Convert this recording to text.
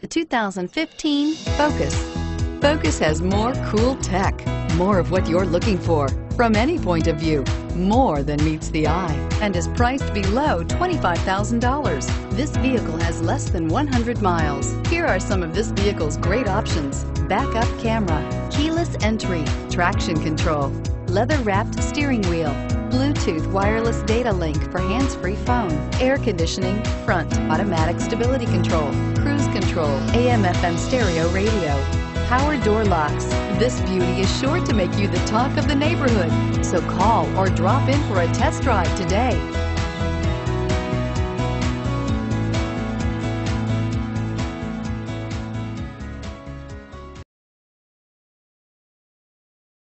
The 2015 Focus. Focus has more cool tech, more of what you're looking for from any point of view, more than meets the eye, and is priced below $25,000. This vehicle has less than 100 miles. Here are some of this vehicle's great options. Backup camera, keyless entry, traction control, leather-wrapped steering wheel, Bluetooth wireless data link for hands-free phone, air conditioning, front, automatic stability control, cruise control, AM FM stereo radio, power door locks. This beauty is sure to make you the talk of the neighborhood. So call or drop in for a test drive today.